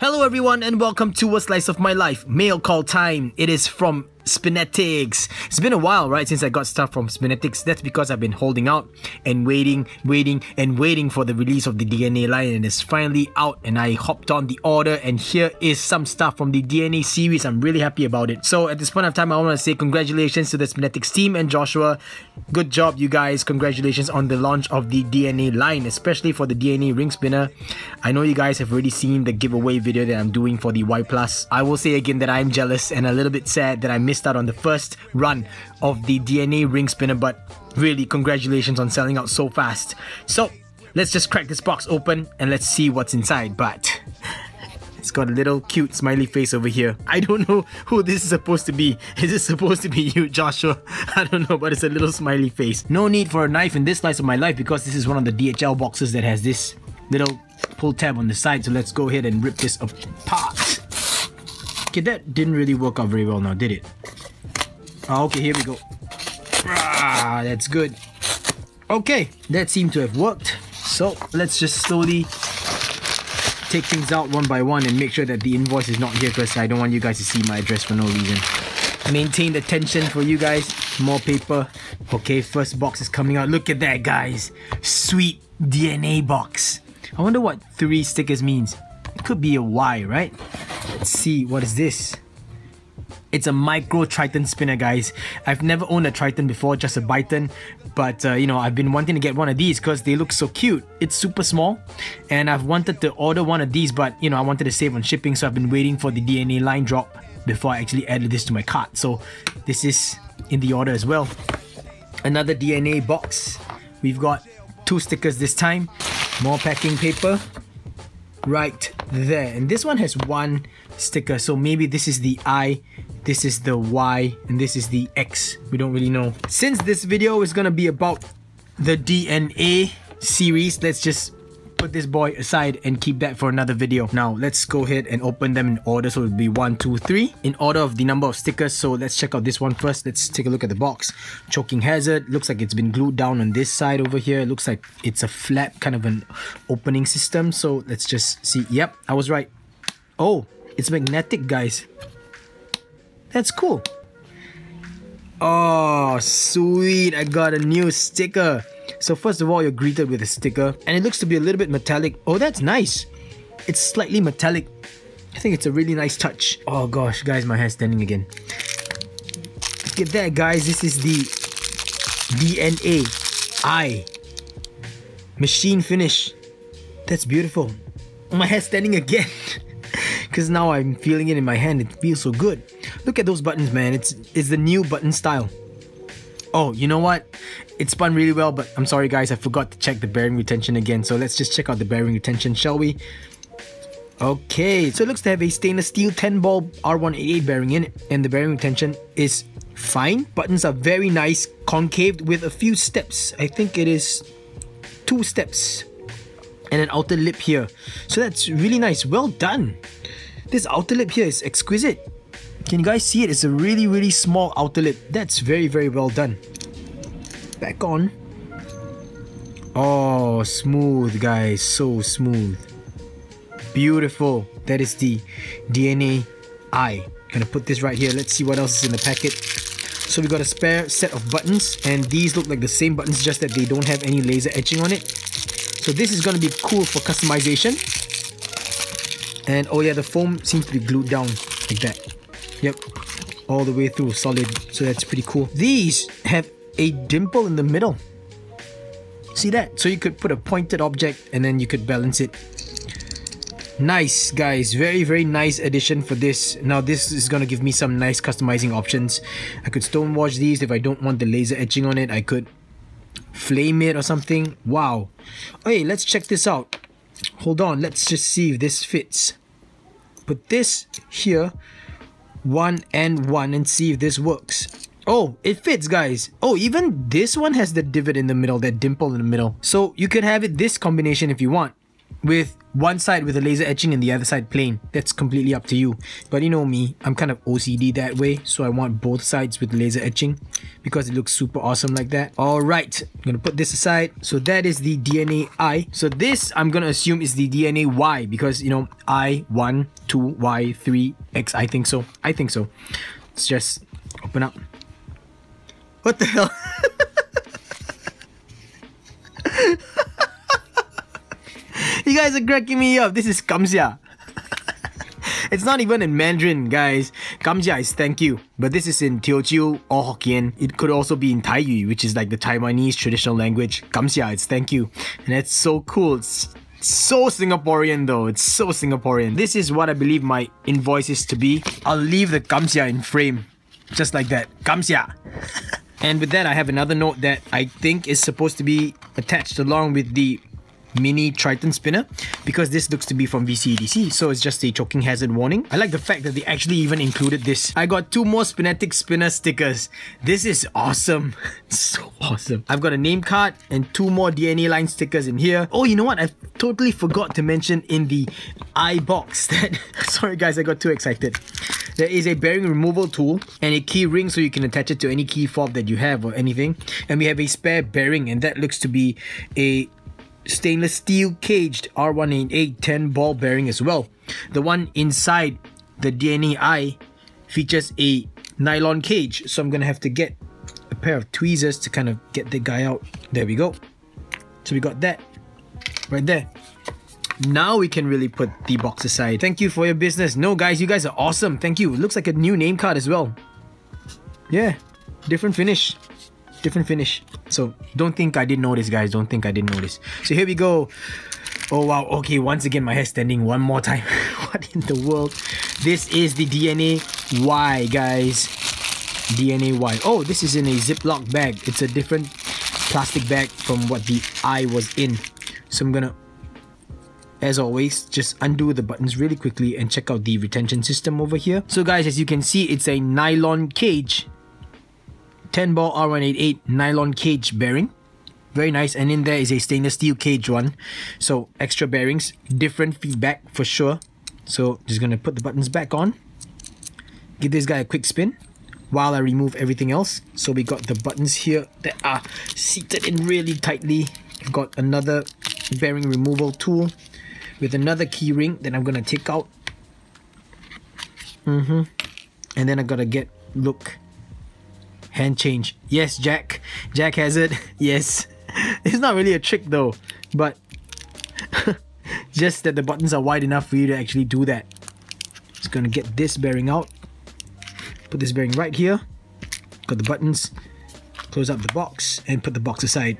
Hello everyone and welcome to A Slice of My Life, mail call time. It is from Spinetics. It's been a while, right, since I got stuff from Spinetics. That's because I've been holding out and waiting, waiting, and waiting for the release of the DNA line, and it's finally out. And I hopped on the order, and here is some stuff from the DNA series. I'm really happy about it. So at this point of time, I want to say congratulations to the Spinetics team and Joshua. Good job, you guys. Congratulations on the launch of the DNA line, especially for the DNA ring spinner. I know you guys have already seen the giveaway video that I'm doing for the Y Plus. I will say again that I'm jealous and a little bit sad that I missed out on the first run of the DNA ring spinner, but really congratulations on selling out so fast. So let's just crack this box open and let's see what's inside. But it's got a little cute smiley face over here. I don't know who this is supposed to be. Is it supposed to be you, Joshua? I don't know, but it's a little smiley face. No need for a knife in this slice of my life because this is one of the DHL boxes that has this little pull tab on the side. So let's go ahead and rip this apart. Okay, that didn't really work out very well now, did it? Oh, okay, here we go. Ah, that's good. Okay, that seemed to have worked. So let's just slowly take things out one by one and make sure that the invoice is not here because I don't want you guys to see my address for no reason. Maintain the tension for you guys. More paper. Okay, first box is coming out. Look at that, guys. Sweet DNA box. I wonder what three stickers means. It could be a Y, right? Let's see, what is this? It's a micro Triton spinner, guys. I've never owned a Triton before, just a Biton. But, uh, you know, I've been wanting to get one of these because they look so cute. It's super small. And I've wanted to order one of these, but, you know, I wanted to save on shipping. So I've been waiting for the DNA line drop before I actually added this to my cart. So this is in the order as well. Another DNA box. We've got two stickers this time. More packing paper right there. And this one has one sticker. So maybe this is the I, this is the Y, and this is the X. We don't really know. Since this video is gonna be about the DNA series, let's just put this boy aside and keep that for another video. Now, let's go ahead and open them in order. So it'll be one, two, three, in order of the number of stickers. So let's check out this one first. Let's take a look at the box. Choking hazard. Looks like it's been glued down on this side over here. It looks like it's a flat kind of an opening system. So let's just see. Yep, I was right. Oh, it's magnetic, guys. That's cool. Oh, sweet. I got a new sticker. So first of all, you're greeted with a sticker and it looks to be a little bit metallic. Oh, that's nice. It's slightly metallic. I think it's a really nice touch. Oh gosh, guys, my hair's standing again. Look at that, guys. This is the DNA I machine finish. That's beautiful. Oh, my hair's standing again. Because now I'm feeling it in my hand. It feels so good. Look at those buttons, man. It's, it's the new button style. Oh, you know what? It spun really well, but I'm sorry guys, I forgot to check the bearing retention again. So let's just check out the bearing retention, shall we? Okay, so it looks to have a stainless steel 10 ball R188 bearing in it, and the bearing retention is fine. Buttons are very nice, concaved with a few steps. I think it is two steps and an outer lip here. So that's really nice. Well done. This outer lip here is exquisite. Can you guys see it? It's a really, really small outer lip. That's very, very well done. Back on. Oh, smooth, guys. So smooth. Beautiful. That is the DNA I. Gonna put this right here. Let's see what else is in the packet. So we got a spare set of buttons and these look like the same buttons just that they don't have any laser etching on it. So this is gonna be cool for customization. And oh yeah, the foam seems to be glued down like that. Yep, all the way through, solid. So that's pretty cool. These have a dimple in the middle. See that? So you could put a pointed object and then you could balance it. Nice, guys. Very, very nice addition for this. Now, this is going to give me some nice customizing options. I could stonewash these if I don't want the laser etching on it. I could flame it or something. Wow. Hey, let's check this out. Hold on. Let's just see if this fits. Put this here one and one and see if this works. Oh, it fits guys. Oh, even this one has the divot in the middle, that dimple in the middle. So you could have it this combination if you want. With one side with a laser etching and the other side plain. That's completely up to you. But you know me, I'm kind of OCD that way, so I want both sides with laser etching because it looks super awesome like that. Alright, I'm gonna put this aside. So that is the DNA I. So this, I'm gonna assume is the DNA Y because, you know, I, 1, 2, Y, 3, X, I think so. I think so. Let's just open up. What the hell? you guys are cracking me up. This is Kamsia. it's not even in Mandarin, guys. Kamsia is thank you. But this is in Teochew or Hokkien. It could also be in Taiyu, which is like the Taiwanese traditional language. Kamsia, it's thank you. And that's so cool. It's so Singaporean though. It's so Singaporean. This is what I believe my invoice is to be. I'll leave the Kamsia in frame. Just like that. Kamsia. and with that, I have another note that I think is supposed to be attached along with the mini Triton spinner because this looks to be from VCEDC, so it's just a choking hazard warning. I like the fact that they actually even included this. I got two more Spinetic spinner stickers. This is awesome. so awesome. I've got a name card and two more DNA line stickers in here. Oh, you know what? I totally forgot to mention in the I box that... Sorry guys, I got too excited. There is a bearing removal tool and a key ring so you can attach it to any key fob that you have or anything. And we have a spare bearing and that looks to be a stainless steel caged R188 10 ball bearing as well. The one inside the DNA I features a nylon cage, so I'm gonna have to get a pair of tweezers to kind of get the guy out. There we go. So we got that right there. Now we can really put the box aside. Thank you for your business. No guys, you guys are awesome. Thank you. It looks like a new name card as well. Yeah, different finish different finish. So don't think I didn't notice, guys. Don't think I didn't notice. So here we go. Oh wow, okay, once again my hair standing one more time. what in the world? This is the DNA Y, guys. DNA Y. Oh, this is in a Ziploc bag. It's a different plastic bag from what the I was in. So I'm gonna, as always, just undo the buttons really quickly and check out the retention system over here. So guys, as you can see, it's a nylon cage 10 ball R188 nylon cage bearing. Very nice. And in there is a stainless steel cage one. So extra bearings, different feedback for sure. So just gonna put the buttons back on. Give this guy a quick spin while I remove everything else. So we got the buttons here that are seated in really tightly. We've got another bearing removal tool with another key ring that I'm gonna take out. Mm-hmm. And then I gotta get, look, hand change. Yes, Jack. Jack has it. Yes. It's not really a trick though, but just that the buttons are wide enough for you to actually do that. Just gonna get this bearing out. Put this bearing right here. Got the buttons. Close up the box and put the box aside.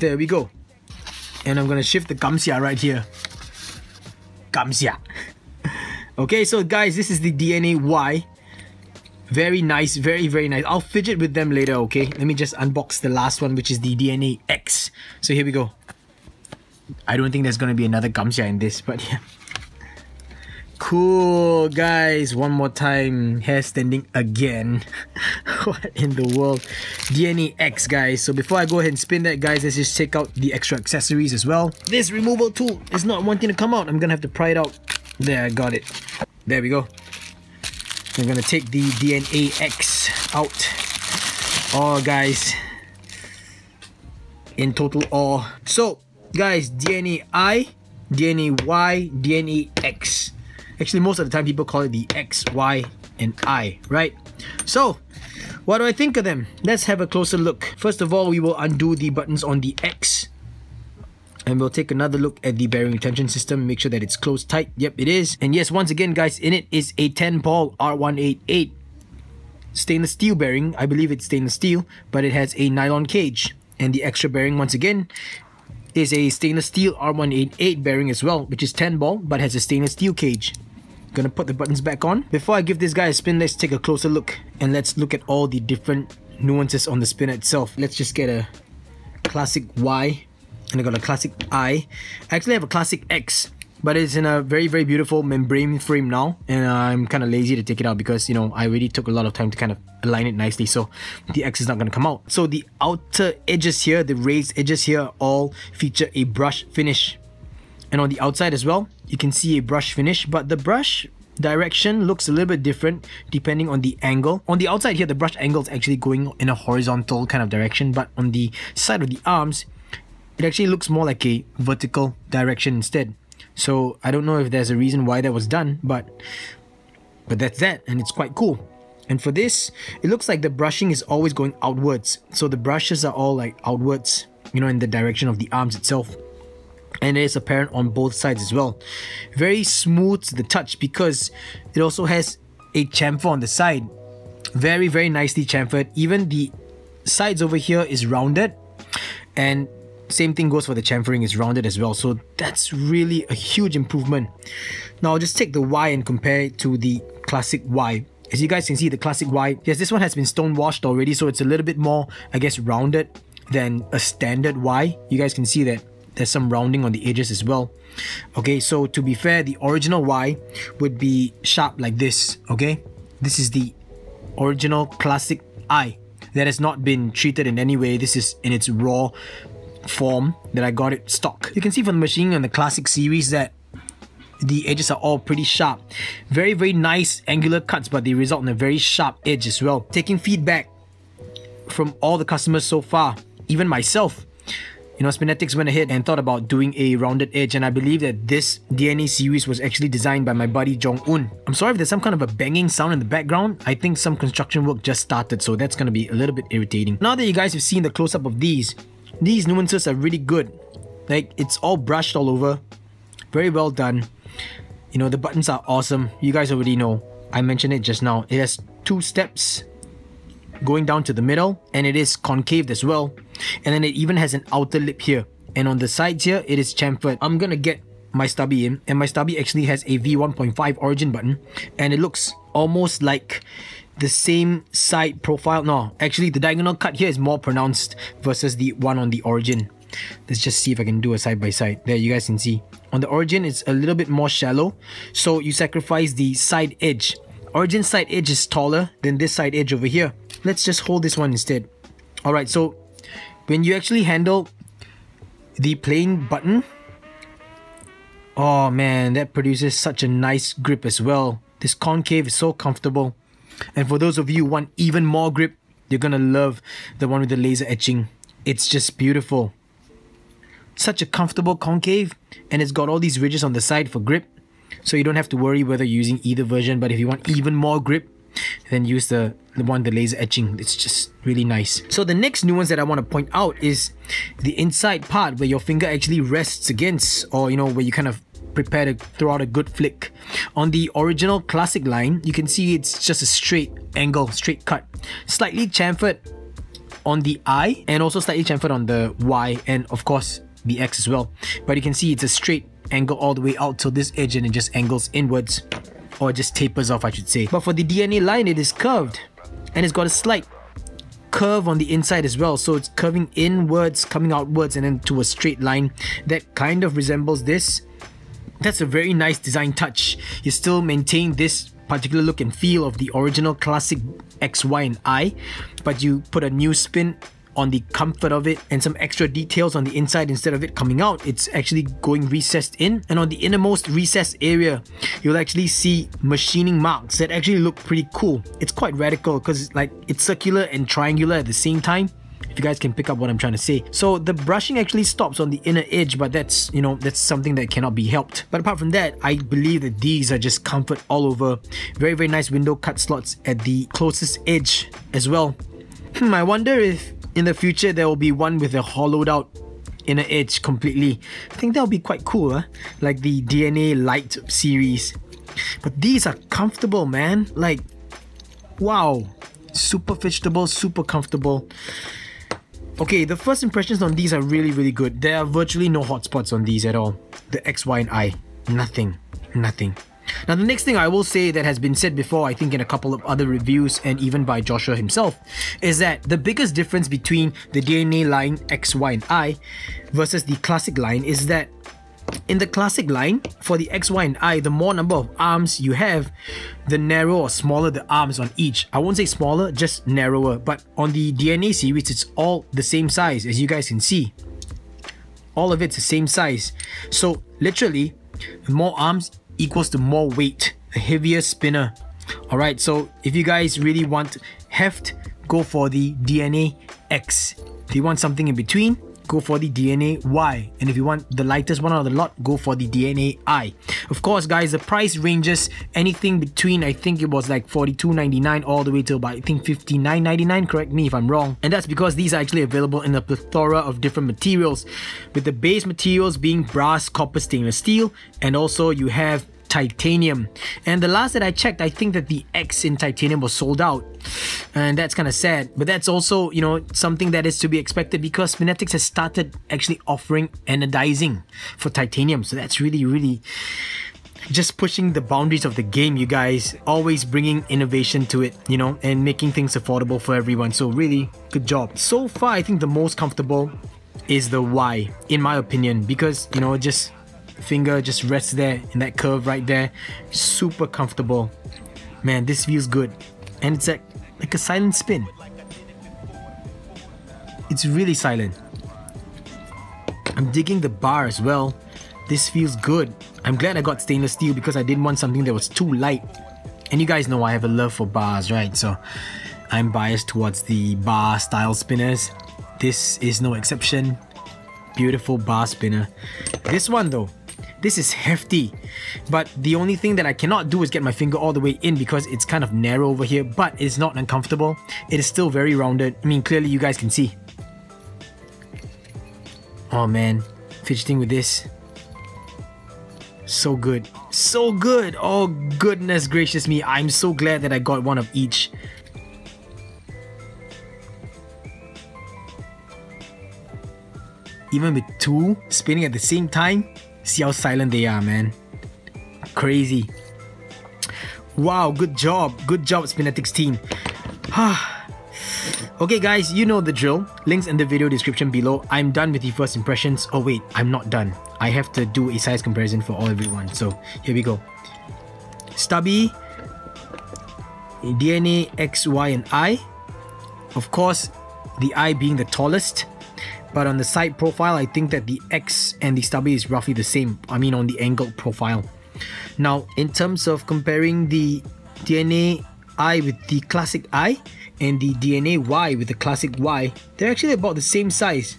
There we go. And I'm gonna shift the Kamsia right here. Kamsia. okay, so guys, this is the DNA Y very nice, very, very nice. I'll fidget with them later, okay? Let me just unbox the last one, which is the DNA X. So here we go. I don't think there's gonna be another Kamsia in this, but yeah. Cool, guys. One more time. Hair standing again. what in the world? DNA X, guys. So before I go ahead and spin that, guys, let's just take out the extra accessories as well. This removal tool is not wanting to come out. I'm gonna have to pry it out. There, I got it. There we go. I'm gonna take the DNA X out. Oh, guys. In total all. So, guys, DNA I, DNA Y, DNA X. Actually, most of the time people call it the X, Y, and I, right? So, what do I think of them? Let's have a closer look. First of all, we will undo the buttons on the X and we'll take another look at the bearing retention system make sure that it's closed tight. Yep it is. And yes once again guys in it is a 10 ball r188 stainless steel bearing. I believe it's stainless steel but it has a nylon cage. And the extra bearing once again is a stainless steel r188 bearing as well which is 10 ball but has a stainless steel cage. Gonna put the buttons back on. Before i give this guy a spin let's take a closer look and let's look at all the different nuances on the spin itself. Let's just get a classic y and I got a classic I. I actually have a classic X, but it's in a very very beautiful membrane frame now and I'm kind of lazy to take it out because you know I already took a lot of time to kind of align it nicely so the X is not going to come out so the outer edges here the raised edges here all feature a brush finish and on the outside as well you can see a brush finish but the brush direction looks a little bit different depending on the angle. On the outside here, the brush angle is actually going in a horizontal kind of direction, but on the side of the arms, it actually looks more like a vertical direction instead. So I don't know if there's a reason why that was done, but but that's that, and it's quite cool. And for this, it looks like the brushing is always going outwards. So the brushes are all like outwards, you know, in the direction of the arms itself. And it is apparent on both sides as well. Very smooth to the touch because it also has a chamfer on the side. Very, very nicely chamfered. Even the sides over here is rounded. And same thing goes for the chamfering is rounded as well. So that's really a huge improvement. Now I'll just take the Y and compare it to the classic Y. As you guys can see, the classic Y, yes, this one has been stone washed already, so it's a little bit more, I guess, rounded than a standard Y. You guys can see that there's some rounding on the edges as well. Okay, so to be fair, the original Y would be sharp like this, okay? This is the original classic I that has not been treated in any way. This is in its raw form that I got it stock. You can see from the machine on the classic series that the edges are all pretty sharp. Very, very nice angular cuts, but they result in a very sharp edge as well. Taking feedback from all the customers so far, even myself, you know, Spinetics went ahead and thought about doing a rounded edge, and I believe that this DNA series was actually designed by my buddy Jong Un. I'm sorry if there's some kind of a banging sound in the background. I think some construction work just started, so that's gonna be a little bit irritating. Now that you guys have seen the close-up of these, these nuances are really good. Like, it's all brushed all over. Very well done. You know, the buttons are awesome. You guys already know. I mentioned it just now. It has two steps going down to the middle and it is concave as well. And then it even has an outer lip here. And on the sides here, it is chamfered. I'm gonna get my stubby in and my stubby actually has a V1.5 origin button and it looks almost like the same side profile. No, actually the diagonal cut here is more pronounced versus the one on the origin. Let's just see if I can do a side by side. There you guys can see. On the origin, it's a little bit more shallow. So you sacrifice the side edge. Origin side edge is taller than this side edge over here. Let's just hold this one instead. Alright, so when you actually handle the plain button, oh man, that produces such a nice grip as well. This concave is so comfortable. And for those of you who want even more grip, you're gonna love the one with the laser etching. It's just beautiful. Such a comfortable concave and it's got all these ridges on the side for grip. So you don't have to worry whether you're using either version, but if you want even more grip, then use the, the one the laser etching. It's just really nice. So the next nuance that I want to point out is the inside part where your finger actually rests against or you know where you kind of prepare to throw out a good flick. On the original classic line, you can see it's just a straight angle, straight cut. Slightly chamfered on the I and also slightly chamfered on the Y and of course the X as well. But you can see it's a straight angle all the way out to this edge and it just angles inwards or just tapers off I should say. But for the DNA line it is curved and it's got a slight curve on the inside as well so it's curving inwards coming outwards and then to a straight line that kind of resembles this that's a very nice design touch. You still maintain this particular look and feel of the original classic X, Y, and I, but you put a new spin on the comfort of it and some extra details on the inside instead of it coming out. It's actually going recessed in. And on the innermost recessed area you'll actually see machining marks that actually look pretty cool. It's quite radical because like it's circular and triangular at the same time if you guys can pick up what I'm trying to say. So the brushing actually stops on the inner edge, but that's, you know, that's something that cannot be helped. But apart from that, I believe that these are just comfort all over. Very, very nice window cut slots at the closest edge as well. Hmm, I wonder if in the future there will be one with a hollowed out inner edge completely. I think that'll be quite cool, huh? like the DNA Light series. But these are comfortable, man. Like, wow. Super fidgetable, super comfortable. Okay, the first impressions on these are really, really good. There are virtually no hotspots on these at all. The X, Y, and I. Nothing. Nothing. Now, the next thing I will say that has been said before, I think in a couple of other reviews and even by Joshua himself, is that the biggest difference between the DNA line X, Y, and I versus the classic line is that in the classic line, for the X, Y, and I, the more number of arms you have, the narrower or smaller the arms on each. I won't say smaller, just narrower. But on the DNA series, it's all the same size, as you guys can see. All of it's the same size. So literally, more arms equals to more weight, a heavier spinner. Alright, so if you guys really want heft, go for the DNA X. If you want something in between, go for the DNA Y. And if you want the lightest one out of the lot, go for the DNA I. Of course, guys, the price ranges anything between, I think it was like $42.99 all the way to about, I think $59.99, correct me if I'm wrong. And that's because these are actually available in a plethora of different materials, with the base materials being brass, copper, stainless steel, and also you have titanium. And the last that I checked, I think that the X in titanium was sold out. And that's kind of sad. But that's also, you know, something that is to be expected because Spinetics has started actually offering anodizing for titanium. So that's really, really just pushing the boundaries of the game, you guys. Always bringing innovation to it, you know, and making things affordable for everyone. So really, good job. So far, I think the most comfortable is the Y, in my opinion, because, you know, just finger just rests there in that curve right there. Super comfortable. Man, this feels good. And it's like, like a silent spin. It's really silent. I'm digging the bar as well. This feels good. I'm glad I got stainless steel because I didn't want something that was too light. And you guys know I have a love for bars, right? So I'm biased towards the bar style spinners. This is no exception. Beautiful bar spinner. This one though, this is hefty, but the only thing that I cannot do is get my finger all the way in because it's kind of narrow over here, but it's not uncomfortable. It is still very rounded. I mean, clearly you guys can see. Oh man, fidgeting with this. So good. So good. Oh goodness gracious me. I'm so glad that I got one of each. Even with two spinning at the same time, See how silent they are, man. Crazy. Wow, good job. Good job, Spinetics team. Ah. okay, guys, you know the drill. Links in the video description below. I'm done with the first impressions. Oh, wait, I'm not done. I have to do a size comparison for all everyone. So, here we go. Stubby, DNA X, Y, and I. Of course, the I being the tallest. But on the side profile, I think that the X and the stubby is roughly the same. I mean on the angled profile. Now, in terms of comparing the DNA I with the classic I and the DNA Y with the classic Y, they're actually about the same size.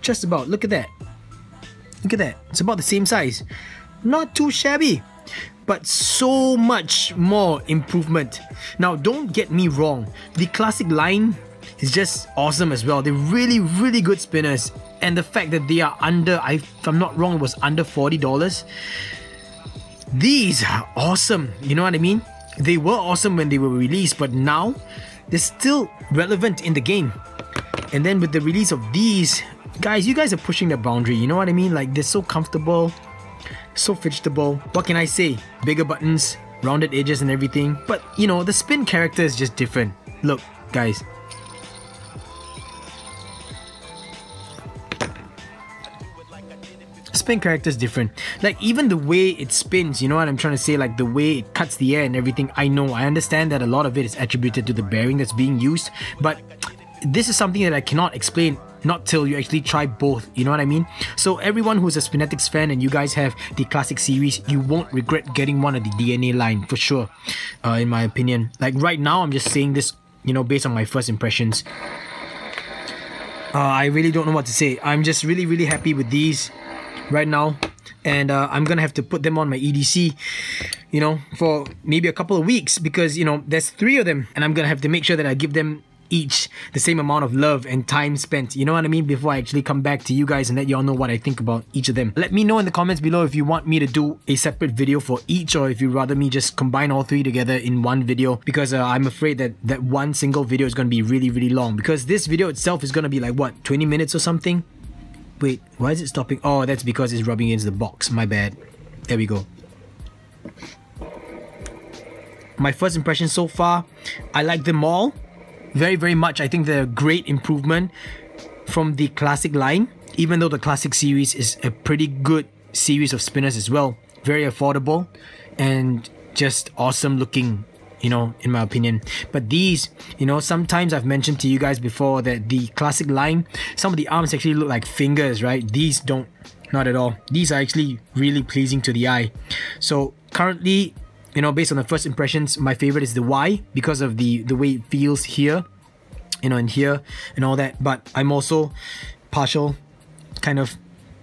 Just about, look at that. Look at that, it's about the same size. Not too shabby, but so much more improvement. Now, don't get me wrong, the classic line is just awesome as well. They're really, really good spinners. And the fact that they are under, if I'm not wrong, it was under $40. These are awesome. You know what I mean? They were awesome when they were released, but now they're still relevant in the game. And then with the release of these, guys, you guys are pushing the boundary. You know what I mean? Like they're so comfortable, so fidgetable. What can I say? Bigger buttons, rounded edges and everything. But you know, the spin character is just different. Look, guys, spin character is different. Like even the way it spins, you know what I'm trying to say? Like the way it cuts the air and everything. I know, I understand that a lot of it is attributed to the bearing that's being used, but this is something that I cannot explain not till you actually try both, you know what I mean? So everyone who's a Spinetics fan and you guys have the classic series, you won't regret getting one of the DNA line for sure, uh, in my opinion. Like right now, I'm just saying this, you know, based on my first impressions. Uh, I really don't know what to say. I'm just really, really happy with these right now. And uh, I'm gonna have to put them on my EDC you know for maybe a couple of weeks because you know there's three of them. And I'm gonna have to make sure that I give them each the same amount of love and time spent. You know what I mean? Before I actually come back to you guys and let y'all know what I think about each of them. Let me know in the comments below if you want me to do a separate video for each or if you rather me just combine all three together in one video because uh, I'm afraid that that one single video is going to be really really long because this video itself is going to be like what 20 minutes or something Wait, why is it stopping? Oh, that's because it's rubbing against the box. My bad. There we go. My first impression so far, I like them all. Very, very much. I think they're a great improvement from the classic line. Even though the classic series is a pretty good series of spinners as well. Very affordable and just awesome looking you know, in my opinion. But these, you know, sometimes I've mentioned to you guys before that the classic line, some of the arms actually look like fingers, right? These don't, not at all. These are actually really pleasing to the eye. So currently, you know, based on the first impressions, my favorite is the Y because of the the way it feels here, you know, and here and all that. But I'm also partial, kind of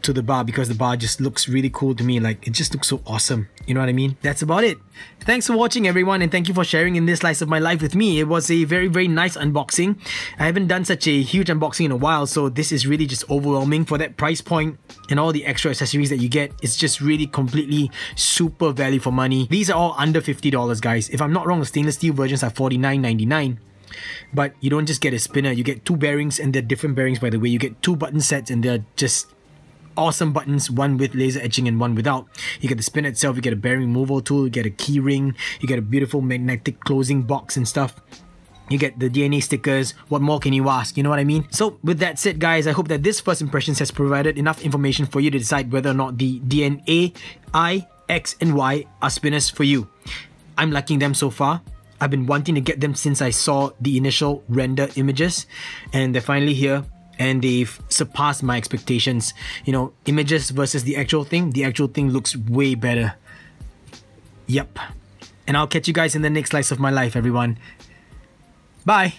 to the bar because the bar just looks really cool to me. Like it just looks so awesome. You know what I mean? That's about it. Thanks for watching everyone and thank you for sharing in this slice of my life with me. It was a very, very nice unboxing. I haven't done such a huge unboxing in a while, so this is really just overwhelming for that price point and all the extra accessories that you get. It's just really completely super value for money. These are all under $50 guys. If I'm not wrong, the stainless steel versions are $49.99 but you don't just get a spinner you get two bearings and they're different bearings by the way you get two button sets and they're just awesome buttons, one with laser etching and one without. You get the spin itself, you get a bearing removal tool, you get a key ring, you get a beautiful magnetic closing box and stuff. You get the DNA stickers. What more can you ask? You know what I mean? So, with that said, guys, I hope that this first impressions has provided enough information for you to decide whether or not the DNA, I, X, and Y are spinners for you. I'm liking them so far. I've been wanting to get them since I saw the initial render images, and they're finally here and they've surpassed my expectations. You know, images versus the actual thing, the actual thing looks way better. Yep. And I'll catch you guys in the next slice of my life, everyone. Bye.